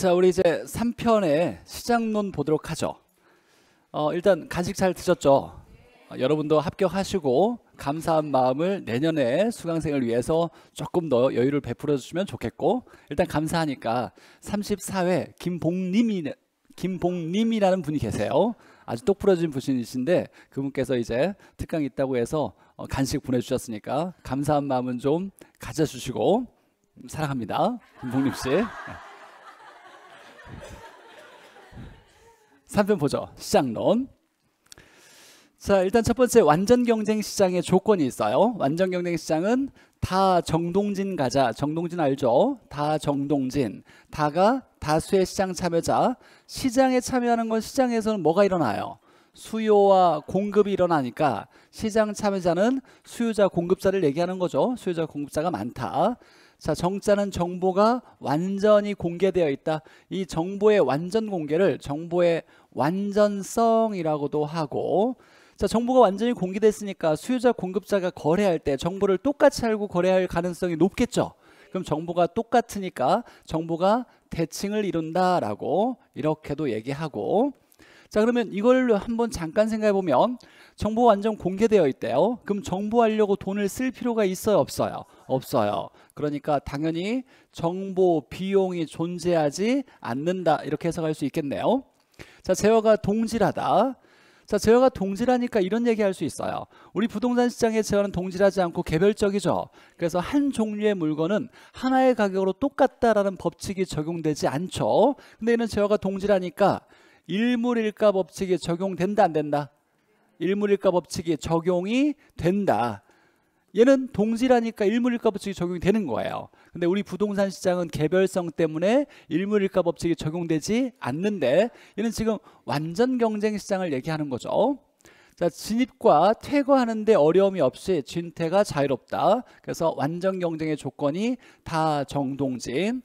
자, 우리 이제 3편의 시장론 보도록 하죠. 어, 일단 간식 잘 드셨죠? 어, 여러분도 합격하시고 감사한 마음을 내년에 수강생을 위해서 조금 더 여유를 베풀어 주시면 좋겠고 일단 감사하니까 34회 김봉님이 김봉님이라는 분이 계세요. 아주 똑부러진 분이신데 그분께서 이제 특강 있다고 해서 어, 간식 보내주셨으니까 감사한 마음은 좀 가져주시고 사랑합니다, 김봉님 씨. 3편 보죠. 시장론. 자, 일단 첫 번째 완전 경쟁 시장의 조건이 있어요. 완전 경쟁 시장은 다 정동진 가자. 정동진 알죠? 다 정동진. 다가 다수의 시장 참여자. 시장에 참여하는 건 시장에서는 뭐가 일어나요? 수요와 공급이 일어나니까 시장 참여자는 수요자 공급자를 얘기하는 거죠. 수요자 공급자가 많다. 자, 정자는 정보가 완전히 공개되어 있다. 이 정보의 완전 공개를 정보의 완전성이라고도 하고 자, 정보가 완전히 공개됐으니까 수요자 공급자가 거래할 때 정보를 똑같이 알고 거래할 가능성이 높겠죠. 그럼 정보가 똑같으니까 정보가 대칭을 이룬다라고 이렇게도 얘기하고 자 그러면 이걸 한번 잠깐 생각해 보면 정보 완전 공개되어 있대요. 그럼 정보하려고 돈을 쓸 필요가 있어요, 없어요? 없어요. 그러니까 당연히 정보 비용이 존재하지 않는다 이렇게 해석할 수 있겠네요. 자 제어가 동질하다. 자 제어가 동질하니까 이런 얘기 할 수 있어요. 우리 부동산 시장의 제어는 동질하지 않고 개별적이죠. 그래서 한 종류의 물건은 하나의 가격으로 똑같다라는 법칙이 적용되지 않죠. 근데 이는 제어가 동질하니까 일물일가 법칙이 적용된다 안 된다? 일물일가 법칙이 적용이 된다. 얘는 동질하니까 일물일가 법칙이 적용이 되는 거예요. 근데 우리 부동산 시장은 개별성 때문에 일물일가 법칙이 적용되지 않는데 얘는 지금 완전 경쟁 시장을 얘기하는 거죠. 자, 진입과 퇴거하는데 어려움이 없이 진퇴가 자유롭다. 그래서 완전 경쟁의 조건이 다 정동진.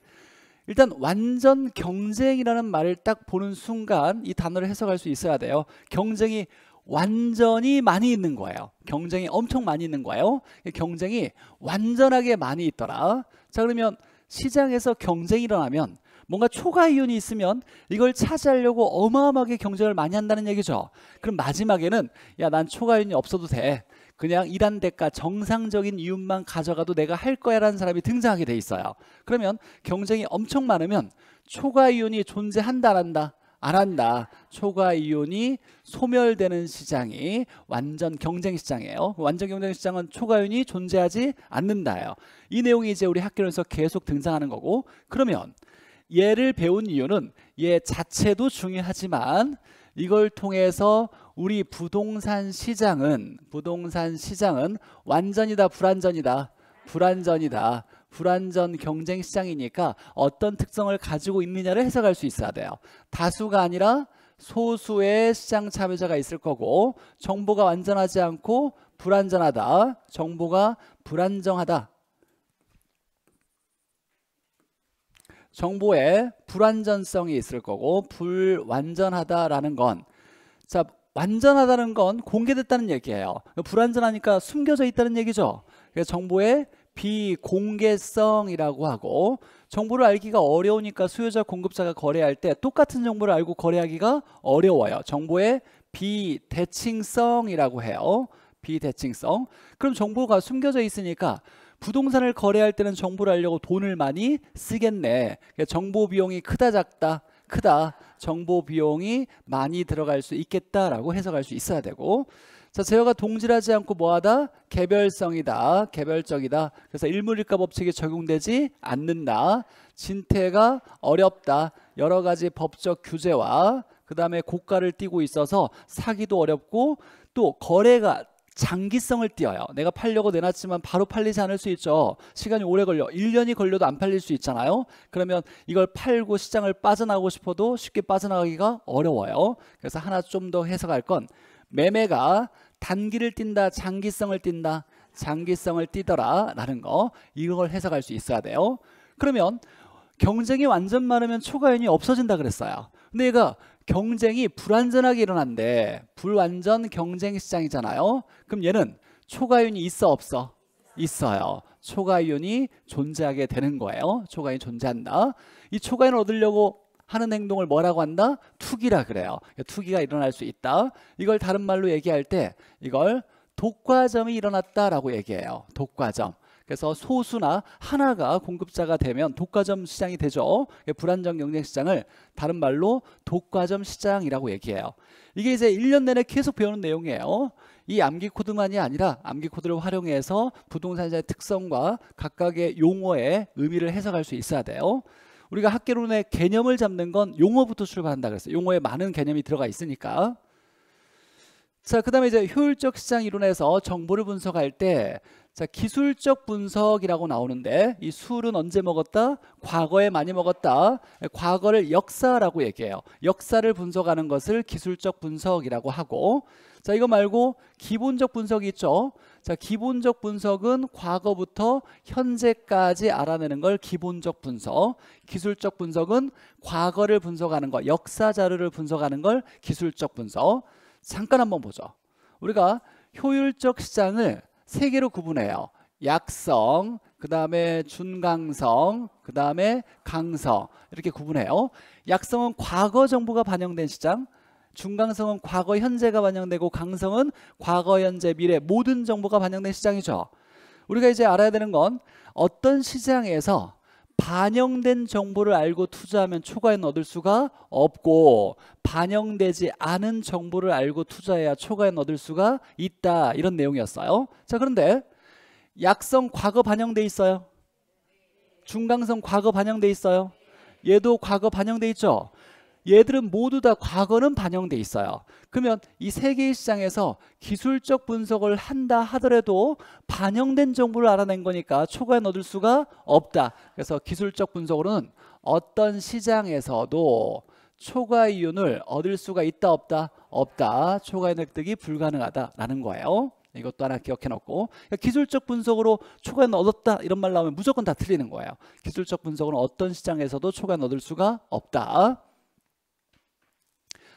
일단 완전 경쟁이라는 말을 딱 보는 순간 이 단어를 해석할 수 있어야 돼요. 경쟁이 완전히 많이 있는 거예요. 경쟁이 엄청 많이 있는 거예요. 경쟁이 완전하게 많이 있더라. 자 그러면 시장에서 경쟁이 일어나면 뭔가 초과 이윤이 있으면 이걸 차지하려고 어마어마하게 경쟁을 많이 한다는 얘기죠. 그럼 마지막에는 야 난 초과 이윤이 없어도 돼. 그냥 일한 대가 정상적인 이윤만 가져가도 내가 할 거야라는 사람이 등장하게 돼 있어요. 그러면 경쟁이 엄청 많으면 초과 이윤이 존재한다 안 한다? 안 한다. 초과 이윤이 소멸되는 시장이 완전 경쟁 시장이에요. 완전 경쟁 시장은 초과 이윤이 존재하지 않는다요. 이 내용이 이제 우리 학교에서 계속 등장하는 거고 그러면 얘를 배운 이유는 얘 자체도 중요하지만 이걸 통해서 우리 부동산 시장은 부동산 시장은 완전이다 불완전이다 불완전이다 불완전 경쟁 시장이니까 어떤 특성을 가지고 있느냐를 해석할 수 있어야 돼요. 다수가 아니라 소수의 시장 참여자가 있을 거고 정보가 완전하지 않고 불완전하다. 정보가 불안정하다. 정보에 불완전성이 있을 거고 불완전하다라는 건 자, 완전하다는 건 공개됐다는 얘기예요. 불완전하니까 숨겨져 있다는 얘기죠. 정보의 비공개성이라고 하고 정보를 알기가 어려우니까 수요자 공급자가 거래할 때 똑같은 정보를 알고 거래하기가 어려워요. 정보의 비대칭성이라고 해요. 비대칭성. 그럼 정보가 숨겨져 있으니까 부동산을 거래할 때는 정보를 알려고 돈을 많이 쓰겠네. 그러니까 정보 비용이 크다 작다 크다. 정보 비용이 많이 들어갈 수 있겠다라고 해석할 수 있어야 되고 자, 제어가 동질하지 않고 뭐하다? 개별성이다. 개별적이다. 그래서 일물일가 법칙이 적용되지 않는다. 진퇴가 어렵다. 여러 가지 법적 규제와 그 다음에 고가를 띄고 있어서 사기도 어렵고 또 거래가 장기성을 띄어요. 내가 팔려고 내놨지만 바로 팔리지 않을 수 있죠. 시간이 오래 걸려. 1년이 걸려도 안 팔릴 수 있잖아요. 그러면 이걸 팔고 시장을 빠져나가고 싶어도 쉽게 빠져나가기가 어려워요. 그래서 하나 좀 더 해석할 건 매매가 단기를 띈다, 장기성을 띈다, 장기성을 띄더라 라는 거 이걸 해석할 수 있어야 돼요. 그러면 경쟁이 완전 많으면 초과연이 없어진다 그랬어요. 근데 얘가 경쟁이 불완전하게 일어난대. 불완전 경쟁 시장이잖아요. 그럼 얘는 초과윤이 있어 없어? 있어요. 초과윤이 존재하게 되는 거예요. 초과윤이 존재한다. 이 초과윤을 얻으려고 하는 행동을 뭐라고 한다? 투기라 그래요. 투기가 일어날 수 있다. 이걸 다른 말로 얘기할 때 이걸 독과점이 일어났다라고 얘기해요. 독과점. 그래서 소수나 하나가 공급자가 되면 독과점 시장이 되죠. 불안정 경쟁 시장을 다른 말로 독과점 시장이라고 얘기해요. 이게 이제 1년 내내 계속 배우는 내용이에요. 이 암기 코드만이 아니라 암기 코드를 활용해서 부동산 시장의 특성과 각각의 용어의 의미를 해석할 수 있어야 돼요. 우리가 학계론의 개념을 잡는 건 용어부터 출발한다 그랬어요. 용어에 많은 개념이 들어가 있으니까. 자, 그다음에 이제 효율적 시장 이론에서 정보를 분석할 때 자, 기술적 분석이라고 나오는데 이 술은 언제 먹었다? 과거에 많이 먹었다. 과거를 역사라고 얘기해요. 역사를 분석하는 것을 기술적 분석이라고 하고 자, 이거 말고 기본적 분석이 있죠. 자, 기본적 분석은 과거부터 현재까지 알아내는 걸 기본적 분석. 기술적 분석은 과거를 분석하는 거, 역사 자료를 분석하는 걸 기술적 분석. 잠깐 한번 보죠. 우리가 효율적 시장을 세 개로 구분해요. 약성, 그 다음에 준강성, 그 다음에 강성 이렇게 구분해요. 약성은 과거 정보가 반영된 시장, 중강성은 과거 현재가 반영되고 강성은 과거 현재 미래 모든 정보가 반영된 시장이죠. 우리가 이제 알아야 되는 건 어떤 시장에서 반영된 정보를 알고 투자하면 초과이익 얻을 수가 없고 반영되지 않은 정보를 알고 투자해야 초과이익 얻을 수가 있다. 이런 내용이었어요. 자 그런데 약성 과거 반영돼 있어요? 중강성 과거 반영돼 있어요? 얘도 과거 반영돼 있죠 얘들은 모두 다 과거는 반영돼 있어요. 그러면 이 세 개의 시장에서 기술적 분석을 한다 하더라도 반영된 정보를 알아낸 거니까 초과에 얻을 수가 없다. 그래서 기술적 분석으로는 어떤 시장에서도 초과 이윤을 얻을 수가 있다 없다 없다 초과의 획득이 불가능하다라는 거예요. 이것도 하나 기억해 놓고 그러니까 기술적 분석으로 초과는 얻었다 이런 말 나오면 무조건 다 틀리는 거예요. 기술적 분석은 어떤 시장에서도 초과는 얻을 수가 없다.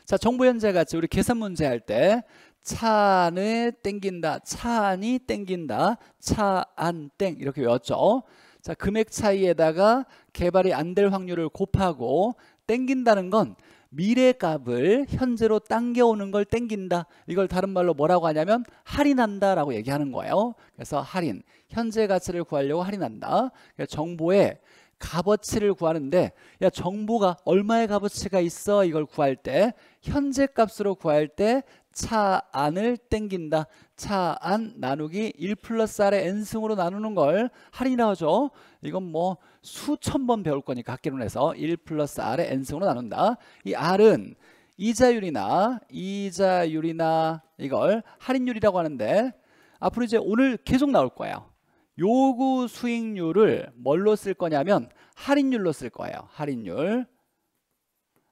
자, 정보 현재 같이 우리 계산 문제 할 때 차안을 땡긴다, 차안이 땡긴다, 차안 땡 이렇게 외웠죠. 자, 금액 차이에다가 개발이 안 될 확률을 곱하고 땡긴다는 건 미래 값을 현재로 당겨오는 걸 땡긴다. 이걸 다른 말로 뭐라고 하냐면 할인한다라고 얘기하는 거예요. 그래서 할인, 현재 가치를 구하려고 할인한다. 정보에 값어치를 구하는데 야 정보가 얼마의 값어치가 있어 이걸 구할 때 현재 값으로 구할 때 차 안을 땡긴다 차 안 나누기 1 플러스 R의 n승으로 나누는 걸 할인이라고 하죠 이건 뭐 수천 번 배울 거니까 학계론에서 1 플러스 R의 n승으로 나눈다 이 R은 이자율이나 이자율이나 이걸 할인율이라고 하는데 앞으로 이제 오늘 계속 나올 거예요 요구 수익률을 뭘로 쓸 거냐면 할인율로 쓸 거예요. 할인율.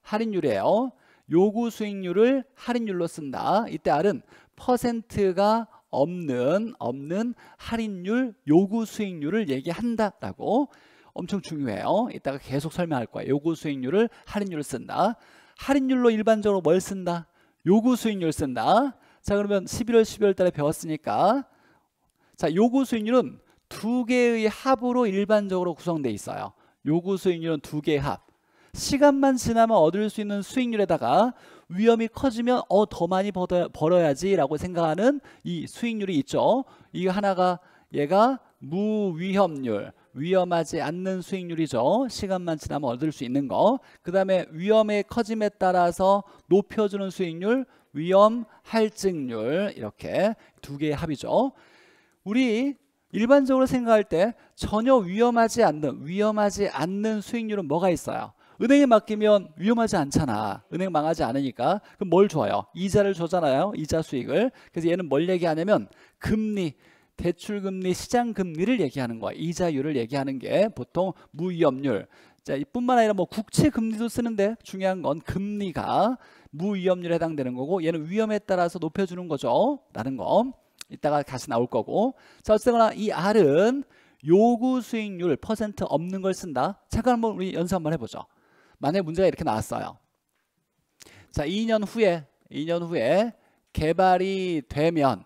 할인율이에요. 요구 수익률을 할인율로 쓴다. 이때 R은 퍼센트가 없는 없는 할인율 요구 수익률을 얘기한다라고 엄청 중요해요. 이따가 계속 설명할 거예요. 요구 수익률을 할인율을 쓴다. 할인율로 일반적으로 뭘 쓴다? 요구 수익률 쓴다. 자 그러면 11월 12월 달에 배웠으니까 자 요구 수익률은 두 개의 합으로 일반적으로 구성되어 있어요. 요구 수익률은 두 개의 합. 시간만 지나면 얻을 수 있는 수익률에다가 위험이 커지면 어 더 많이 벌어야지 라고 생각하는 이 수익률이 있죠. 이 하나가 얘가 무위험률 위험하지 않는 수익률이죠. 시간만 지나면 얻을 수 있는 거. 그 다음에 위험의 커짐에 따라서 높여주는 수익률 위험 할증률 이렇게 두 개의 합이죠. 우리 일반적으로 생각할 때 전혀 위험하지 않는 위험하지 않는 수익률은 뭐가 있어요? 은행에 맡기면 위험하지 않잖아. 은행 망하지 않으니까. 그럼 뭘 줘요? 이자를 줘잖아요. 이자 수익을. 그래서 얘는 뭘 얘기하냐면 금리, 대출 금리, 시장 금리를 얘기하는 거야. 이자율을 얘기하는 게 보통 무위험률. 자, 이뿐만 아니라 뭐 국채 금리도 쓰는데 중요한 건 금리가 무위험률에 해당되는 거고 얘는 위험에 따라서 높여주는 거죠. 라는 거. 이따가 다시 나올 거고 자 어쨌거나 이 R은 요구 수익률 퍼센트 없는 걸 쓴다 잠깐 한번 우리 연습 한번 해보죠 만약에 문제가 이렇게 나왔어요 자 2년 후에 2년 후에 개발이 되면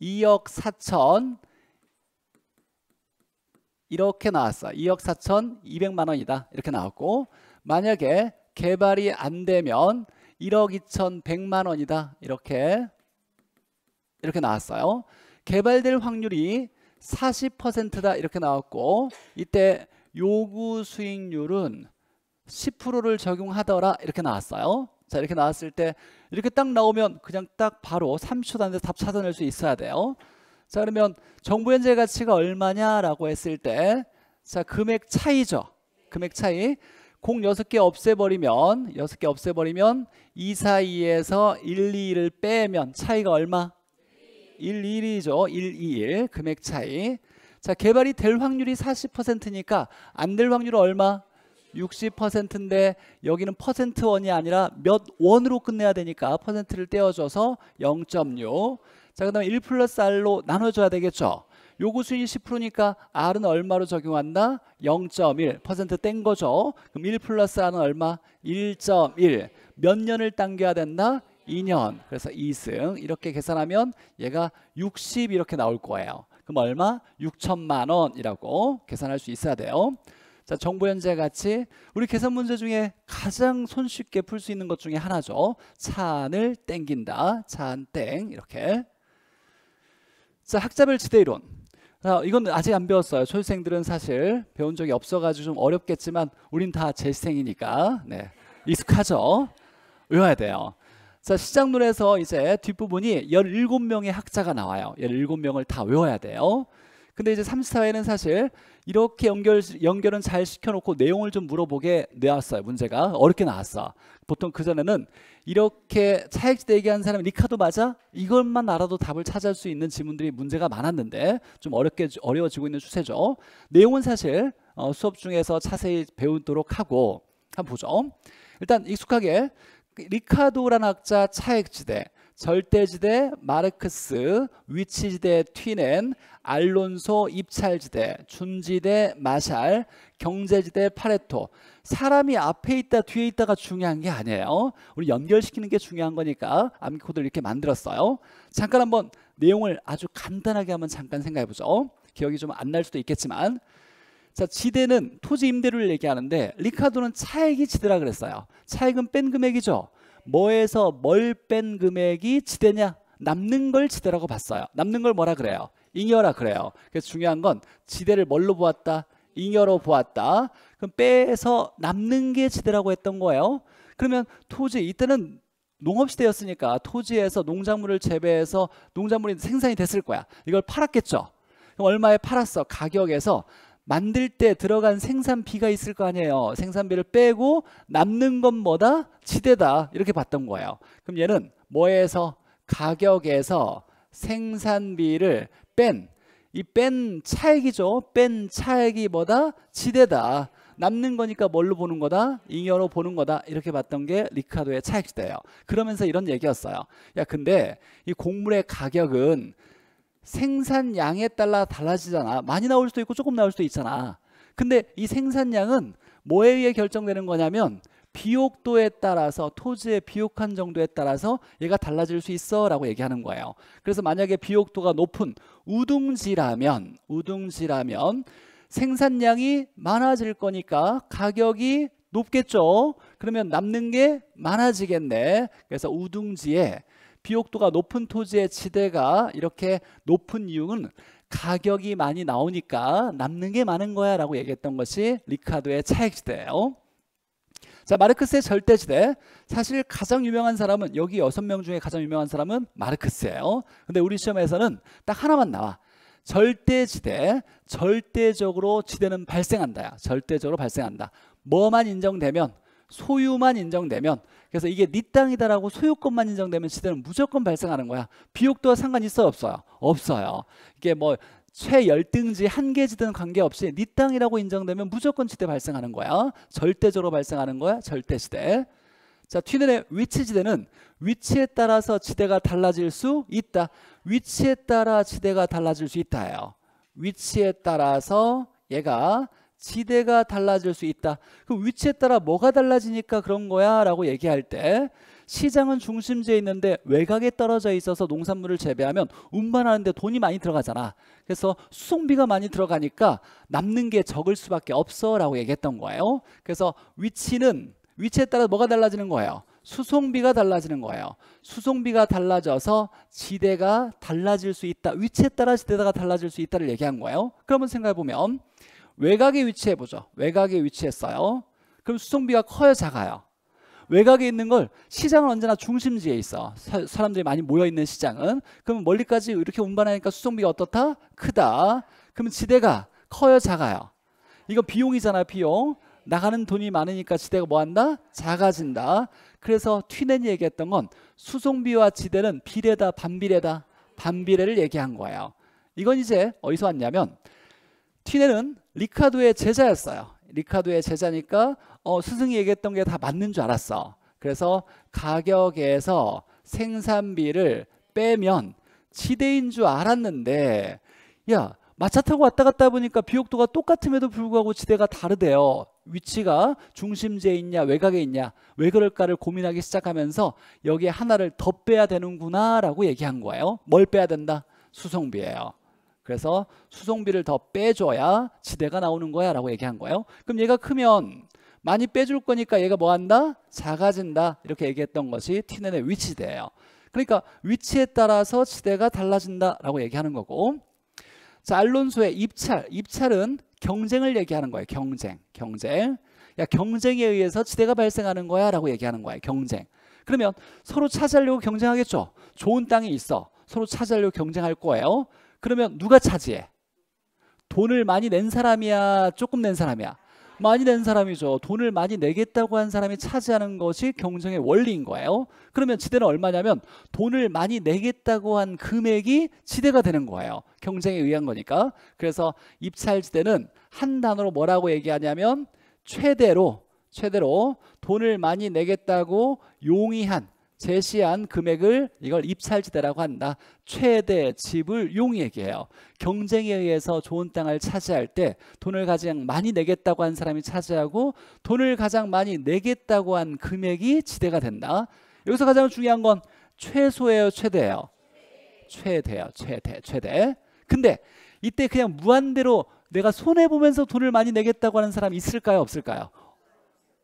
2억 4천 이렇게 나왔어 2억 4천 2백만 원이다 이렇게 나왔고 만약에 개발이 안 되면 1억 2,100만 원이다. 이렇게 이렇게 나왔어요. 개발될 확률이 40%다 이렇게 나왔고 이때 요구 수익률은 10%를 적용하더라 이렇게 나왔어요. 자 이렇게 나왔을 때 이렇게 딱 나오면 그냥 딱 바로 30초도 안돼 답 찾아낼 수 있어야 돼요. 자 그러면 정부 현재 가치가 얼마냐라고 했을 때 자 금액 차이죠. 금액 차이 공 6개 없애버리면 6개 없애버리면 2, 4, 2에서 1, 2, 1을 빼면 차이가 얼마? 1, 1이죠. 1, 2, 1 금액 차이 자 개발이 될 확률이 40%니까 안 될 확률은 얼마? 60%인데 여기는 퍼센트 원이 아니라 몇 원으로 끝내야 되니까 퍼센트를 떼어줘서 0.6. 자 그 다음에 1 플러스 R로 나눠줘야 되겠죠. 요구 수익이 10%니까 R은 얼마로 적용한다? 0.1%뗀 거죠. 그럼 1 플러스 R은 얼마? 1.1. 몇 년을 당겨야 된다? 2년. 그래서 2승. 이렇게 계산하면 얘가 60 이렇게 나올 거예요. 그럼 얼마? 6천만 원이라고 계산할 수 있어야 돼요. 자, 정보 현재 가치 우리 계산 문제 중에 가장 손쉽게 풀 수 있는 것 중에 하나죠. 차안을 땡긴다. 차안 땡 이렇게. 자, 학자별 지대 이론. 자, 이건 아직 안 배웠어요. 초생들은 사실 배운 적이 없어가지고 좀 어렵겠지만 우린 다 재생이니까 네, 익숙하죠. 외워야 돼요. 자, 시작론에서 이제 뒷부분이 17명의 학자가 나와요. 17명을 다 외워야 돼요. 근데 이제 34회는 사실 이렇게 연결, 연결은 잘 시켜놓고 내용을 좀 물어보게 내왔어요. 문제가 어렵게 나왔어. 보통 그전에는 이렇게 차액지대 얘기하는 사람이 리카도 맞아? 이것만 알아도 답을 찾을 수 있는 지문들이 문제가 많았는데 좀 어렵게 어려워지고 있는 추세죠. 내용은 사실 어, 수업 중에서 자세히 배우도록 하고 한번 보죠. 일단 익숙하게 리카도라는 학자 차액지대 절대지대 마르크스, 위치지대 튀넨, 알론소 입찰지대, 준지대 마샬, 경제지대 파레토. 사람이 앞에 있다 뒤에 있다가 중요한 게 아니에요. 우리 연결시키는 게 중요한 거니까 암기 코드를 이렇게 만들었어요. 잠깐 한번 내용을 아주 간단하게 한번 잠깐 생각해 보죠. 기억이 좀 안 날 수도 있겠지만 자, 지대는 토지 임대료를 얘기하는데 리카도는 차액이 지대라 그랬어요. 차액은 뺀 금액이죠. 뭐에서 뭘 뺀 금액이 지대냐? 남는 걸 지대라고 봤어요. 남는 걸 뭐라 그래요? 잉여라 그래요. 그래서 중요한 건 지대를 뭘로 보았다? 잉여로 보았다. 그럼 빼서 남는 게 지대라고 했던 거예요. 그러면 토지 이때는 농업시대였으니까 토지에서 농작물을 재배해서 농작물이 생산이 됐을 거야. 이걸 팔았겠죠. 그럼 얼마에 팔았어? 가격에서 만들 때 들어간 생산비가 있을 거 아니에요. 생산비를 빼고 남는 건 뭐다? 지대다. 이렇게 봤던 거예요. 그럼 얘는 뭐에서 가격에서 생산비를 뺀 이 뺀 차액이죠. 뺀 차액이 뭐다? 지대다. 남는 거니까 뭘로 보는 거다? 잉여로 보는 거다. 이렇게 봤던 게 리카도의 차액지대예요. 그러면서 이런 얘기였어요. 야 근데 이 곡물의 가격은 생산량에 따라 달라지잖아. 많이 나올 수도 있고 조금 나올 수도 있잖아. 근데 이 생산량은 뭐에 의해 결정되는 거냐면 비옥도에 따라서 토지의 비옥한 정도에 따라서 얘가 달라질 수 있어 라고 얘기하는 거예요. 그래서 만약에 비옥도가 높은 우둥지라면 우둥지라면 생산량이 많아질 거니까 가격이 높겠죠. 그러면 남는 게 많아지겠네. 그래서 우둥지에 비옥도가 높은 토지의 지대가 이렇게 높은 이유는 가격이 많이 나오니까 남는 게 많은 거야 라고 얘기했던 것이 리카도의 차액지대예요. 자 마르크스의 절대지대 사실 가장 유명한 사람은 여기 여섯 명 중에 가장 유명한 사람은 마르크스예요. 근데 우리 시험에서는 딱 하나만 나와. 절대지대 절대적으로 지대는 발생한다야. 절대적으로 발생한다. 뭐만 인정되면 소유만 인정되면 그래서 이게 네 땅이다라고 소유권만 인정되면 지대는 무조건 발생하는 거야. 비옥도와 상관 있어요, 없어요? 없어요. 이게 뭐 최열등지 한 개지든 관계없이 네 땅이라고 인정되면 무조건 지대 발생하는 거야. 절대적으로 발생하는 거야. 절대지대. 자, 튀는의 위치지대는 위치에 따라서 지대가 달라질 수 있다. 위치에 따라 지대가 달라질 수 있다예요. 위치에 따라서 얘가 지대가 달라질 수 있다. 그 위치에 따라 뭐가 달라지니까 그런 거야 라고 얘기할 때 시장은 중심지에 있는데 외곽에 떨어져 있어서 농산물을 재배하면 운반하는데 돈이 많이 들어가잖아. 그래서 수송비가 많이 들어가니까 남는 게 적을 수밖에 없어 라고 얘기했던 거예요. 그래서 위치는 위치에 따라 뭐가 달라지는 거예요? 수송비가 달라지는 거예요. 수송비가 달라져서 지대가 달라질 수 있다. 위치에 따라 지대가 달라질 수 있다를 얘기한 거예요. 그러면 생각해 보면 외곽에 위치해 보죠. 외곽에 위치했어요. 그럼 수송비가 커요, 작아요? 외곽에 있는 걸 시장은 언제나 중심지에 있어. 사, 사람들이 많이 모여 있는 시장은 그럼 멀리까지 이렇게 운반하니까 수송비가 어떻다? 크다. 그러면 지대가 커요, 작아요? 이거 비용이잖아, 비용. 나가는 돈이 많으니까 지대가 뭐 한다? 작아진다. 그래서 튀넨이 얘기했던 건 수송비와 지대는 비례다, 반비례다. 반비례를 얘기한 거예요. 이건 이제 어디서 왔냐면 튀넨은 리카도의 제자였어요. 리카도의 제자니까 어, 스승이 얘기했던 게 다 맞는 줄 알았어. 그래서 가격에서 생산비를 빼면 지대인 줄 알았는데 야 마차 타고 왔다 갔다 보니까 비옥도가 똑같음에도 불구하고 지대가 다르대요. 위치가 중심지에 있냐 외곽에 있냐 왜 그럴까를 고민하기 시작하면서 여기에 하나를 더 빼야 되는구나 라고 얘기한 거예요. 뭘 빼야 된다? 수송비예요. 그래서 수송비를 더 빼줘야 지대가 나오는 거야 라고 얘기한 거예요. 그럼 얘가 크면 많이 빼줄 거니까 얘가 뭐 한다? 작아진다. 이렇게 얘기했던 것이 티넨의 위치대예요. 그러니까 위치에 따라서 지대가 달라진다 라고 얘기하는 거고 자 알론소의 입찰 입찰은 경쟁을 얘기하는 거예요 경쟁 경쟁 야 경쟁에 의해서 지대가 발생하는 거야 라고 얘기하는 거예요 경쟁 그러면 서로 차지하려고 경쟁하겠죠 좋은 땅이 있어 서로 차지하려고 경쟁할 거예요 그러면 누가 차지해 돈을 많이 낸 사람이야 조금 낸 사람이야 많이 낸 사람이죠. 돈을 많이 내겠다고 한 사람이 차지하는 것이 경쟁의 원리인 거예요. 그러면 지대는 얼마냐면 돈을 많이 내겠다고 한 금액이 지대가 되는 거예요. 경쟁에 의한 거니까. 그래서 입찰 지대는 한 단어로 뭐라고 얘기하냐면 최대로 최대로 돈을 많이 내겠다고 용이한 제시한 금액을 이걸 입찰지대라고 한다. 최대 지불 용 얘기해요. 경쟁에 의해서 좋은 땅을 차지할 때 돈을 가장 많이 내겠다고 한 사람이 차지하고 돈을 가장 많이 내겠다고 한 금액이 지대가 된다. 여기서 가장 중요한 건 최소예요, 최대예요. 최대요, 최대, 최대. 근데 이때 그냥 무한대로 내가 손해 보면서 돈을 많이 내겠다고 하는 사람 있을까요, 없을까요?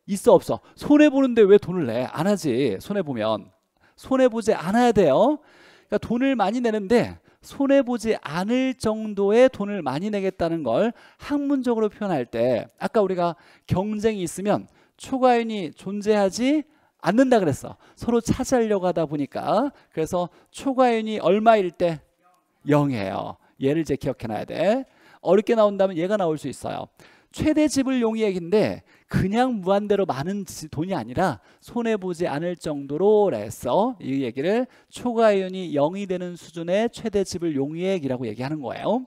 있어 없어 손해 보는데 왜 돈을 내? 안 하지 손해 보면 손해 보지 않아야 돼요. 그러니까 돈을 많이 내는데 손해 보지 않을 정도의 돈을 많이 내겠다는 걸 학문적으로 표현할 때 아까 우리가 경쟁이 있으면 초과인이 존재하지 않는다 그랬어. 서로 차지하려고 하다 보니까 그래서 초과인이 얼마일 때 0이에요. 얘를 이제 기억해 놔야 돼. 어렵게 나온다면 얘가 나올 수 있어요. 최대 지불 용이액인데 그냥 무한대로 많은 돈이 아니라 손해 보지 않을 정도로 해서 이 얘기를 초과이윤이 0이 되는 수준의 최대 지불 용이액이라고 얘기하는 거예요.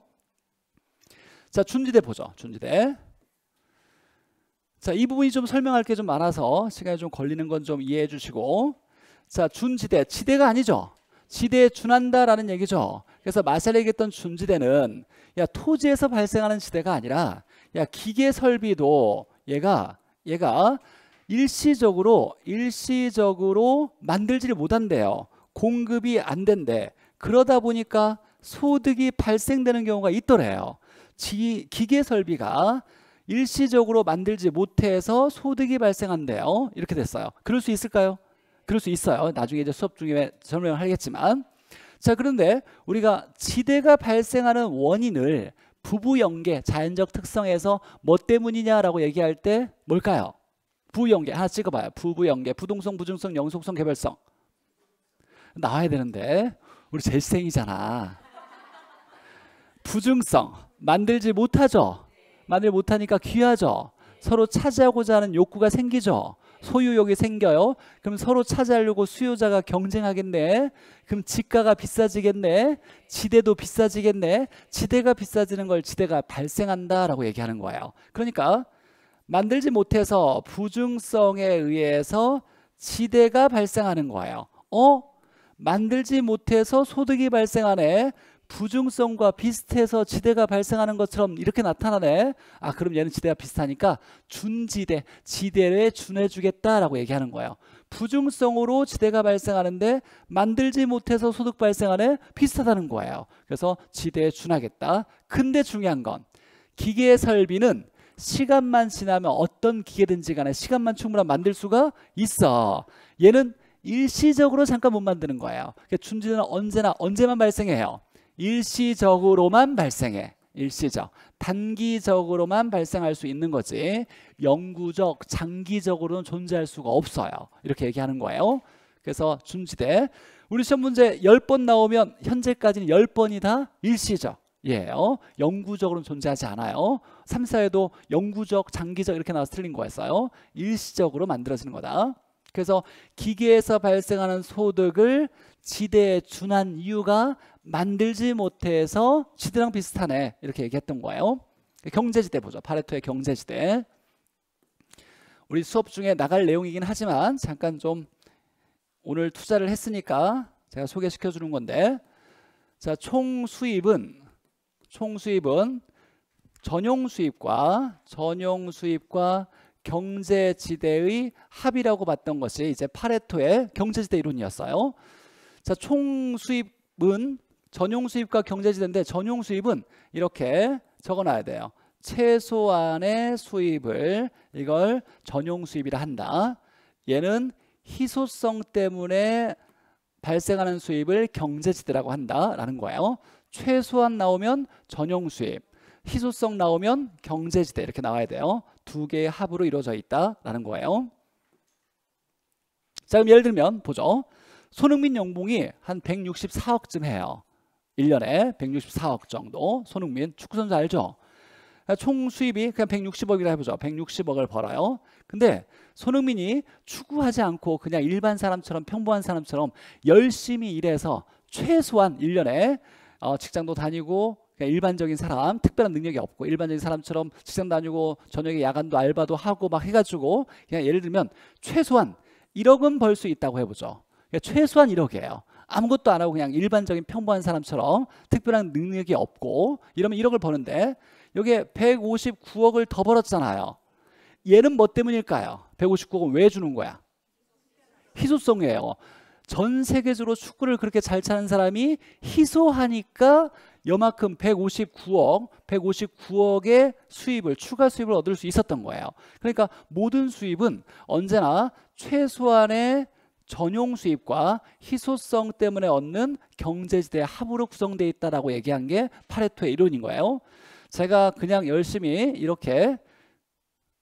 자, 준지대 보죠. 준지대. 자, 이 부분이 좀 설명할 게 좀 많아서 시간이 좀 걸리는 건 좀 이해해 주시고 자, 준지대. 지대가 아니죠. 지대에 준한다라는 얘기죠. 그래서 마샬이 얘기했던 준지대는 야 토지에서 발생하는 지대가 아니라 야 기계 설비도 얘가 얘가 일시적으로 일시적으로 만들지를 못한대요. 공급이 안 된대. 그러다 보니까 소득이 발생되는 경우가 있더래요. 지, 기계 설비가 일시적으로 만들지 못해서 소득이 발생한대요. 이렇게 됐어요. 그럴 수 있을까요? 그럴 수 있어요. 나중에 이제 수업 중에 설명을 하겠지만. 자, 그런데 우리가 지대가 발생하는 원인을 부부 연계 자연적 특성에서 뭐 때문이냐라고 얘기할 때 뭘까요? 부연계 하나 찍어봐요. 부부 연계 부동성, 부중성, 영속성, 개별성 나와야 되는데 우리 재생이잖아. 부중성 만들지 못하죠. 만들 못하니까 귀하죠. 서로 차지하고자 하는 욕구가 생기죠. 소유욕이 생겨요. 그럼 서로 차지하려고 수요자가 경쟁하겠네. 그럼 지가가 비싸지겠네. 지대도 비싸지겠네. 지대가 비싸지는 걸 지대가 발생한다라고 얘기하는 거예요. 그러니까 만들지 못해서 부중성에 의해서 지대가 발생하는 거예요. 어? 만들지 못해서 소득이 발생하네. 부중성과 비슷해서 지대가 발생하는 것처럼 이렇게 나타나네. 아 그럼 얘는 지대가 비슷하니까 준지대, 지대에 준해주겠다라고 얘기하는 거예요. 부중성으로 지대가 발생하는데 만들지 못해서 소득 발생하네 비슷하다는 거예요. 그래서 지대에 준하겠다. 근데 중요한 건 기계 설비는 시간만 지나면 어떤 기계든지 간에 시간만 충분하면 만들 수가 있어. 얘는 일시적으로 잠깐 못 만드는 거예요. 그러니까 준지는 언제나 언제만 발생해요. 일시적으로만 발생해. 일시적. 단기적으로만 발생할 수 있는 거지. 영구적, 장기적으로는 존재할 수가 없어요. 이렇게 얘기하는 거예요. 그래서 준지대 우리 시험 문제 10번 나오면 현재까지는 10번이 다 일시적. 예요. 영구적으로는 존재하지 않아요. 3, 4에도 영구적, 장기적 이렇게 나와서 틀린 거였어요. 일시적으로 만들어지는 거다. 그래서 기계에서 발생하는 소득을 지대에 준한 이유가 만들지 못해서 지대랑 비슷하네 이렇게 얘기했던 거예요. 경제지대 보죠. 파레토의 경제지대. 우리 수업 중에 나갈 내용이긴 하지만 잠깐 좀 오늘 투자를 했으니까 제가 소개시켜 주는 건데 자, 총 수입은 총 수입은 전용 수입과 전용 수입과 경제지대의 합이라고 봤던 것이 이제 파레토의 경제지대 이론이었어요. 자, 총 수입은 전용 수입과 경제지대인데 전용 수입은 이렇게 적어놔야 돼요. 최소한의 수입을 이걸 전용 수입이라 한다. 얘는 희소성 때문에 발생하는 수입을 경제지대라고 한다라는 거예요. 최소한 나오면 전용 수입, 희소성 나오면 경제지대 이렇게 나와야 돼요. 두 개의 합으로 이루어져 있다라는 거예요. 자 그럼 예를 들면 보죠. 손흥민 연봉이 한 164억쯤 해요. 1년에 164억 정도. 손흥민 축구선수 알죠? 총 수입이 그냥 160억이라 해보죠. 160억을 벌어요. 근데 손흥민이 추구하지 않고 그냥 일반 사람처럼 평범한 사람처럼 열심히 일해서 최소한 1년에 어, 직장도 다니고 일반적인 사람 특별한 능력이 없고 일반적인 사람처럼 직장 다니고 저녁에 야간도 알바도 하고 막 해가지고 그냥 예를 들면 최소한 1억은 벌 수 있다고 해보죠. 그러니까 최소한 1억이에요. 아무것도 안 하고 그냥 일반적인 평범한 사람처럼 특별한 능력이 없고 이러면 1억을 버는데 여기에 159억을 더 벌었잖아요. 얘는 뭐 때문일까요? 159억은 왜 주는 거야? 희소성이에요. 전 세계적으로 축구를 그렇게 잘 차는 사람이 희소하니까 여만큼 159억, 159억의 수입을 추가 수입을 얻을 수 있었던 거예요. 그러니까 모든 수입은 언제나 최소한의 전용 수입과 희소성 때문에 얻는 경제지대 합으로 구성되어 있다라고 얘기한 게 파레토의 이론인 거예요. 제가 그냥 열심히 이렇게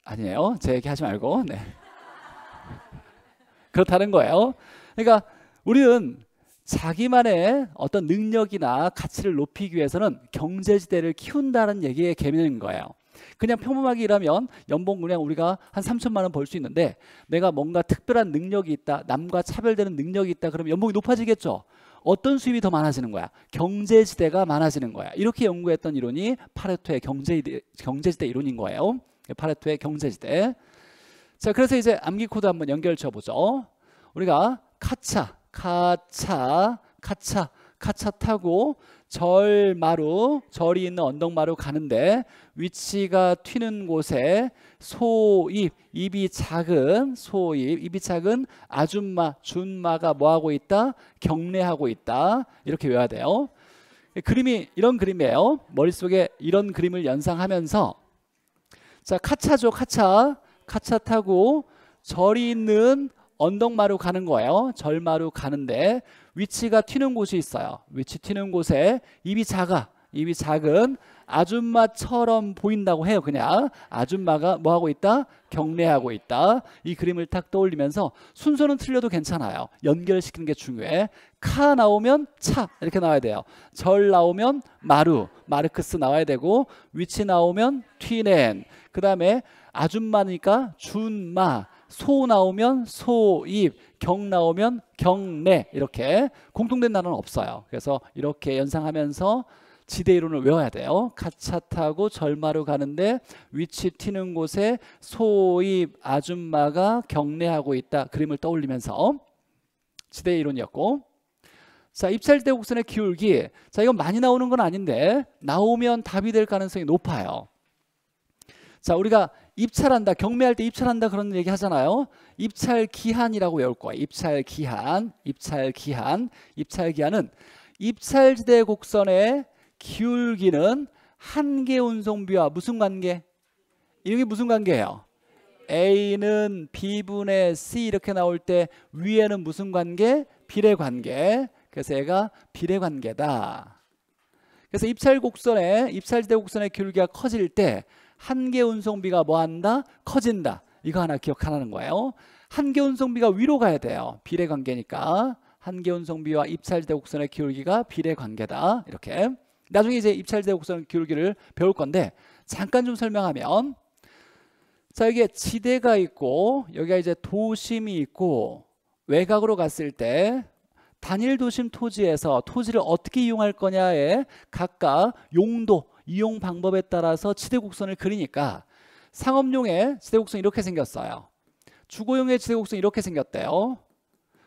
아니에요. 제 얘기 하지 말고. 네. 그렇다는 거예요. 그러니까 우리는 자기만의 어떤 능력이나 가치를 높이기 위해서는 경제지대를 키운다는 얘기의 개념인 거예요. 그냥 평범하게 일하면 연봉 그냥 우리가 한 3천만 원 벌 수 있는데 내가 뭔가 특별한 능력이 있다 남과 차별되는 능력이 있다 그러면 연봉이 높아지겠죠. 어떤 수입이 더 많아지는 거야? 경제지대가 많아지는 거야. 이렇게 연구했던 이론이 파레토의 경제지대, 경제지대 이론인 거예요. 파레토의 경제지대. 자 그래서 이제 암기 코드 한번 연결 쳐 보죠. 우리가 카차 카차 카차 카차 타고 절마루 절이 있는 언덕마루 가는데 위치가 튀는 곳에 소입 입이 작은 소입 입이 작은 아줌마 준마가 뭐하고 있다? 경례하고 있다. 이렇게 외워야 돼요. 그림이 이런 그림이에요. 머릿속에 이런 그림을 연상하면서 자 카차죠 카차. 카차 타고 절이 있는 언덕마루 가는 거예요. 절마루 가는데 위치가 튀는 곳이 있어요. 위치 튀는 곳에 입이 작아. 입이 작은 아줌마처럼 보인다고 해요. 그냥 아줌마가 뭐 하고 있다? 경례하고 있다. 이 그림을 딱 떠올리면서 순서는 틀려도 괜찮아요. 연결시키는 게 중요해. 카 나오면 차 이렇게 나와야 돼요. 절 나오면 마루, 마르크스 나와야 되고 위치 나오면 튀넨. 그다음에 아줌마니까 준마. 소 나오면 소입, 경 나오면 경내 이렇게 공통된 단어는 없어요. 그래서 이렇게 연상하면서 지대 이론을 외워야 돼요. 가차 타고 절마로 가는데 위치 튀는 곳에 소입 아줌마가 경례하고 있다. 그림을 떠올리면서 지대 이론이었고 자 입찰대 곡선의 기울기 자 이건 많이 나오는 건 아닌데 나오면 답이 될 가능성이 높아요. 자 우리가 입찰한다 경매할 때 입찰한다 그런 얘기 하잖아요 입찰 기한이라고 외울 거야 입찰 기한 입찰 기한 입찰 기한은 입찰지대 곡선의 기울기는 한계 운송비와 무슨 관계 이게 무슨 관계예요? A는 B분의 C 이렇게 나올 때 위에는 무슨 관계? 비례 관계. 그래서 얘가 비례 관계다. 그래서 입찰 곡선의 입찰지대 곡선의 기울기가 커질 때 한계 운송비가 뭐 한다? 커진다. 이거 하나 기억하라는 거예요. 한계 운송비가 위로 가야 돼요. 비례 관계니까. 한계 운송비와 입찰지대 곡선의 기울기가 비례 관계다. 이렇게. 나중에 이제 입찰지대 곡선 기울기를 배울 건데 잠깐 좀 설명하면 자 여기에 지대가 있고 여기가 이제 도심이 있고 외곽으로 갔을 때 단일 도심 토지에서 토지를 어떻게 이용할 거냐에 각각 용도 이용 방법에 따라서 지대 곡선을 그리니까 상업용의 지대 곡선 이렇게 생겼어요. 주거용의 지대 곡선 이렇게 생겼대요.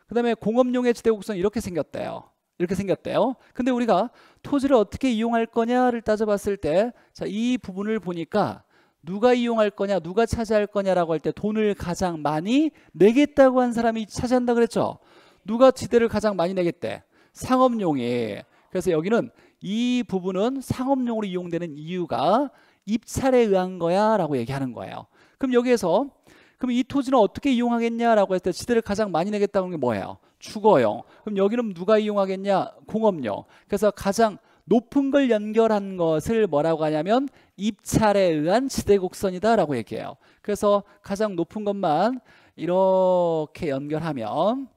그 다음에 공업용의 지대 곡선 이렇게 생겼대요. 이렇게 생겼대요. 근데 우리가 토지를 어떻게 이용할 거냐를 따져봤을 때, 자, 이 부분을 보니까 누가 이용할 거냐, 누가 차지할 거냐라고 할 때 돈을 가장 많이 내겠다고 한 사람이 차지한다 그랬죠. 누가 지대를 가장 많이 내겠대? 상업용이. 그래서 여기는 이 부분은 상업용으로 이용되는 이유가 입찰에 의한 거야 라고 얘기하는 거예요. 그럼 여기에서 그럼 이 토지는 어떻게 이용하겠냐라고 했을 때 지대를 가장 많이 내겠다는 게 뭐예요? 주거용. 그럼 여기는 누가 이용하겠냐? 공업용. 그래서 가장 높은 걸 연결한 것을 뭐라고 하냐면 입찰에 의한 지대 곡선이다라고 얘기해요. 그래서 가장 높은 것만 이렇게 연결하면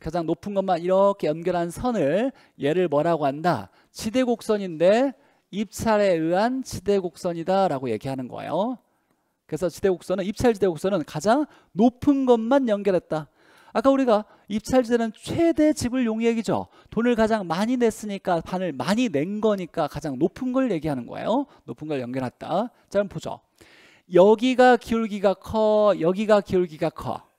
가장 높은 것만 이렇게 연결한 선을 얘를 뭐라고 한다? 지대 곡선인데 입찰에 의한 지대 곡선이다라고 얘기하는 거예요. 그래서 지대곡선은 입찰 지대곡선은 가장 높은 것만 연결했다. 아까 우리가 입찰지대는 최대 지불용 이익이죠. 돈을 가장 많이 냈으니까 반을 많이 낸 거니까 가장 높은 걸 얘기하는 거예요. 높은 걸 연결했다. 자, 한번 보죠. 여기가 기울기가 커, 여기가 기울기가 커.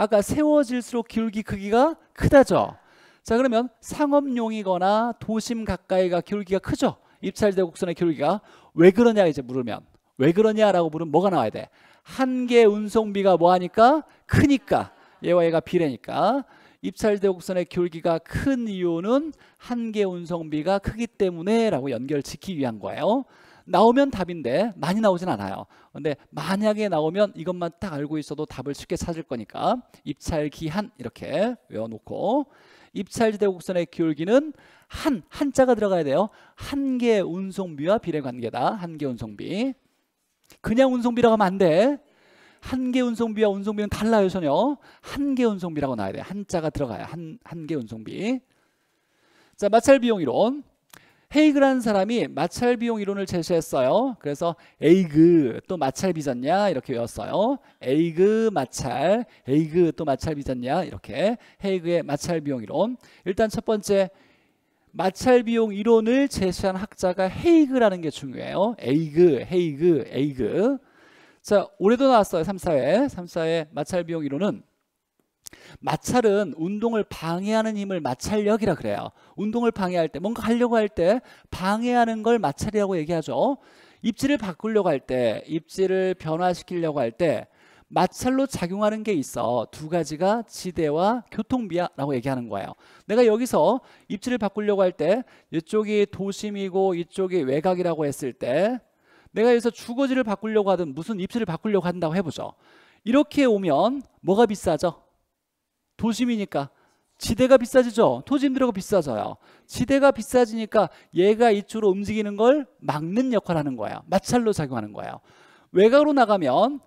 아까 세워질수록 기울기 크기가 크다죠. 자, 그러면 상업용이거나 도심 가까이가 기울기가 크죠. 입찰지대 곡선의 기울기가 왜 그러냐 이제 물으면 왜 그러냐라고 물으면 뭐가 나와야 돼? 한 개 운송비가 뭐하니까? 크니까. 얘와 얘가 비례니까. 입찰대 곡선의 기울기가 큰 이유는 한 개 운송비가 크기 때문에 라고 연결 짓기 위한 거예요. 나오면 답인데 많이 나오진 않아요. 근데 만약에 나오면 이것만 딱 알고 있어도 답을 쉽게 찾을 거니까 입찰 기한 이렇게 외워놓고 입찰지대 곡선의 기울기는 한 한자가 들어가야 돼요. 한 개 운송비와 비례 관계다. 한 개 운송비. 그냥 운송비라고 하면 안 돼. 한계 운송비와 운송비는 달라요 전혀. 한계 운송비라고 나와야 돼. 한자가 들어가야 한 한계 운송비. 자 마찰 비용 이론. 헤이그라는 사람이 마찰 비용 이론을 제시했어요. 그래서 에이그 또 마찰 빚었냐 이렇게 외웠어요. 에이그 마찰, 에이그 또 마찰 빚었냐 이렇게 헤이그의 마찰 비용 이론. 일단 첫 번째 마찰 비용 이론을 제시한 학자가 헤이그라는 게 중요해요. 에이그, 헤이그, 에이그. 자, 올해도 나왔어요. 3, 4회. 3, 4회 마찰 비용 이론은 마찰은 운동을 방해하는 힘을 마찰력이라 그래요. 운동을 방해할 때 뭔가 하려고 할 때 방해하는 걸 마찰이라고 얘기하죠. 입지를 바꾸려고 할 때, 입지를 변화시키려고 할 때 마찰로 작용하는 게 있어. 두 가지가 지대와 교통비야라고 얘기하는 거예요. 내가 여기서 입지를 바꾸려고 할 때 이쪽이 도심이고 이쪽이 외곽이라고 했을 때 내가 여기서 주거지를 바꾸려고 하든 무슨 입지를 바꾸려고 한다고 해보죠. 이렇게 오면 뭐가 비싸죠? 도심이니까 지대가 비싸지죠. 토지 들어가 비싸져요. 지대가 비싸지니까 얘가 이쪽으로 움직이는 걸 막는 역할을 하는 거예요. 마찰로 작용하는 거예요. 외곽으로 나가면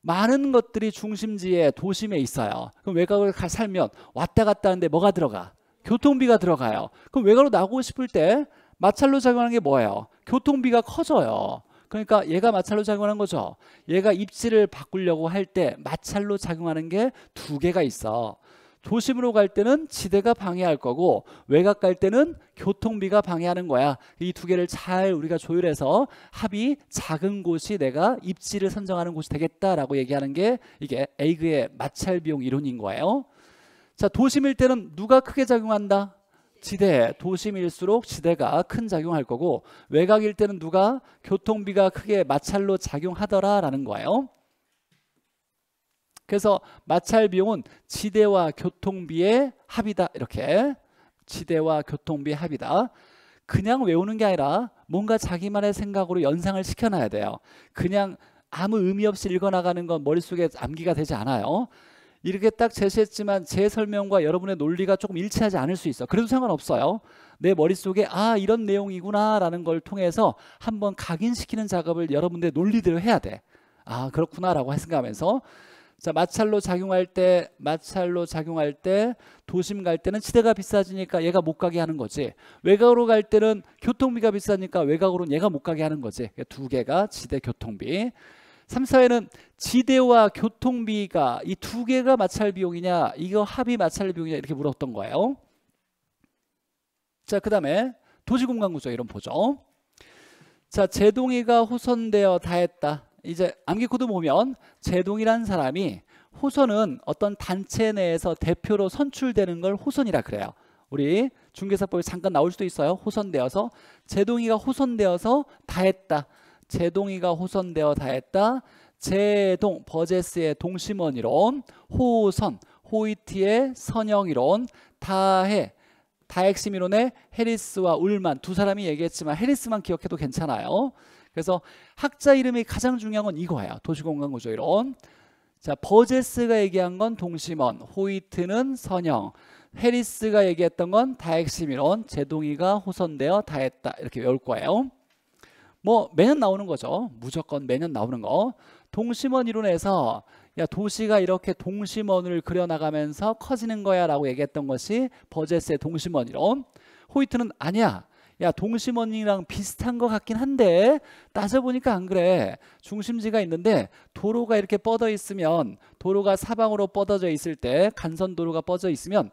많은 것들이 중심지에 도심에 있어요. 그럼 외곽을 살면 왔다 갔다 하는데 뭐가 들어가? 교통비가 들어가요. 그럼 외곽으로 나오고 싶을 때 마찰로 작용하는 게 뭐예요? 교통비가 커져요. 그러니까 얘가 마찰로 작용하는 거죠. 얘가 입지를 바꾸려고 할 때 마찰로 작용하는 게 두 개가 있어. 도심으로 갈 때는 지대가 방해할 거고 외곽 갈 때는 교통비가 방해하는 거야. 이 두 개를 잘 우리가 조율해서 합이 작은 곳이 내가 입지를 선정하는 곳이 되겠다라고 얘기하는 게 이게 에이그의 마찰 비용 이론인 거예요. 자, 도심일 때는 누가 크게 작용한다? 지대, 도심일수록 지대가 큰 작용할 거고 외곽일 때는 누가 교통비가 크게 마찰로 작용하더라라는 거예요. 그래서 마찰 비용은 지대와 교통비의 합이다. 이렇게 지대와 교통비의 합이다. 그냥 외우는 게 아니라 뭔가 자기만의 생각으로 연상을 시켜놔야 돼요. 그냥 아무 의미 없이 읽어나가는 건 머릿속에 암기가 되지 않아요. 이렇게 딱 제시했지만 제 설명과 여러분의 논리가 조금 일치하지 않을 수 있어. 그래도 상관없어요. 내 머릿속에 아 이런 내용이구나 라는 걸 통해서 한번 각인시키는 작업을 여러분들의 논리대로 해야 돼. 아 그렇구나 라고 생각하면서 자 마찰로 작용할 때 마찰로 작용할 때 도심 갈 때는 지대가 비싸지니까 얘가 못 가게 하는 거지. 외곽으로 갈 때는 교통비가 비싸니까 외곽으로는 얘가 못 가게 하는 거지. 두 개가 지대 교통비. 3, 4회는 지대와 교통비가 이 두 개가 마찰 비용이냐 이거 합이 마찰 비용이냐 이렇게 물었던 거예요. 자 그 다음에 도시 공간 구조 이론 보죠. 자 제동이가 호선되어 다 했다 이제 암기 코드 보면 제동이란 사람이 호선은 어떤 단체 내에서 대표로 선출되는 걸 호선이라 그래요. 우리 중개사법에 잠깐 나올 수도 있어요. 호선되어서 제동이가 호선되어서 다했다. 제동이가 호선되어 다했다. 제동 버제스의 동심원 이론, 호선 호이티의 선형 이론, 다해 다핵심 이론의 해리스와 울만 두 사람이 얘기했지만 해리스만 기억해도 괜찮아요. 그래서 학자 이름이 가장 중요한 건 이거예요. 도시공간 구조 이론. 자, 버제스가 얘기한 건 동심원, 호이트는 선형, 해리스가 얘기했던 건 다핵심 이론, 제동이가 호선되어 다했다. 이렇게 외울 거예요. 뭐 매년 나오는 거죠. 무조건 매년 나오는 거. 동심원 이론에서 야 도시가 이렇게 동심원을 그려나가면서 커지는 거야 라고 얘기했던 것이 버제스의 동심원 이론. 호이트는 아니야. 야 동심원이랑 비슷한 것 같긴 한데 따져보니까 안 그래 중심지가 있는데 도로가 이렇게 뻗어 있으면 도로가 사방으로 뻗어져 있을 때 간선 도로가 뻗어 있으면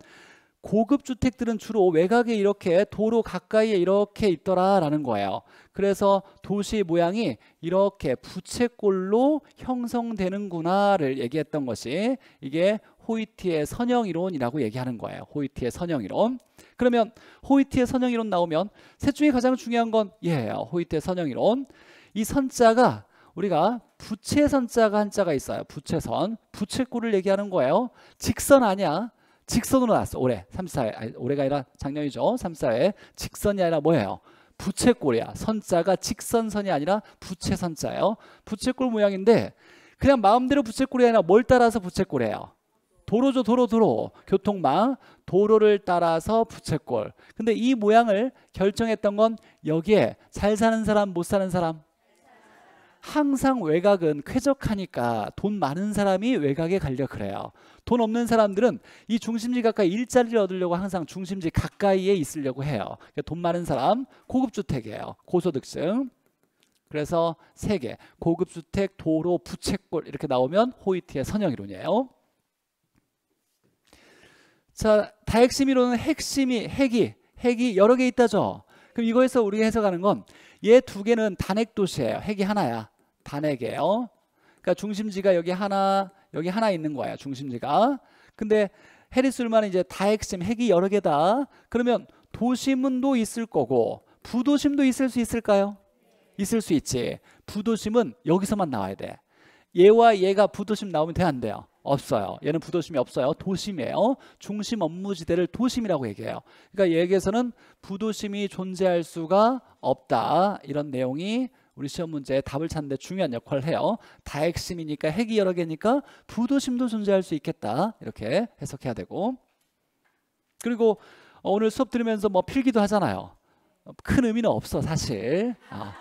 고급 주택들은 주로 외곽에 이렇게 도로 가까이에 이렇게 있더라라는 거예요. 그래서 도시 모양이 이렇게 부채꼴로 형성되는구나를 얘기했던 것이 이게 호이티의 선형 이론이라고 얘기하는 거예요. 호이티의 선형 이론. 그러면 호이티의 선형 이론 나오면 셋 중에 가장 중요한 건 예, 호이티의 선형 이론. 이 선자가 우리가 부채선자가 한자가 있어요. 부채선. 부채꼴을 얘기하는 거예요. 직선 아니야. 직선으로 나왔어. 올해 3, 4회. 아니, 올해가 아니라 작년이죠. 3, 4회. 직선이 아니라 뭐예요? 부채꼴이야. 선자가 직선선이 아니라 부채선자예요. 부채꼴 모양인데 그냥 마음대로 부채꼴이 아니라 뭘 따라서 부채꼴이에요? 도로죠 도로 도로. 교통망 도로를 따라서 부채꼴. 근데 이 모양을 결정했던 건 여기에 잘 사는 사람 못 사는 사람? 항상 외곽은 쾌적하니까 돈 많은 사람이 외곽에 가려 그래요. 돈 없는 사람들은 이 중심지 가까이 일자리를 얻으려고 항상 중심지 가까이에 있으려고 해요. 그러니까 돈 많은 사람 고급주택이에요. 고소득층. 그래서 세 개. 고급주택 도로 부채꼴. 이렇게 나오면 호이트의 선형이론이에요 자, 다핵심 이론은 핵심이 핵이 핵이 여러 개 있다죠. 그럼 이거에서 우리가 해석하는 건 얘 두 개는 단핵 도시예요. 핵이 하나야. 단핵이에요. 그러니까 중심지가 여기 하나, 여기 하나 있는 거예요. 중심지가. 근데 해리술만은 이제 다핵심 핵이 여러 개다. 그러면 도심은도 있을 거고 부도심도 있을 수 있을까요? 있을 수 있지. 부도심은 여기서만 나와야 돼. 얘와 얘가 부도심 나오면 돼 안 돼요? 없어요. 얘는 부도심이 없어요. 도심이에요. 중심 업무지대를 도심이라고 얘기해요. 그러니까 여기에서는 부도심이 존재할 수가 없다. 이런 내용이 우리 시험 문제에 답을 찾는데 중요한 역할을 해요. 다핵심이니까 핵이 여러 개니까 부도심도 존재할 수 있겠다. 이렇게 해석해야 되고 그리고 오늘 수업 들으면서 뭐 필기도 하잖아요. 큰 의미는 없어 사실. 어.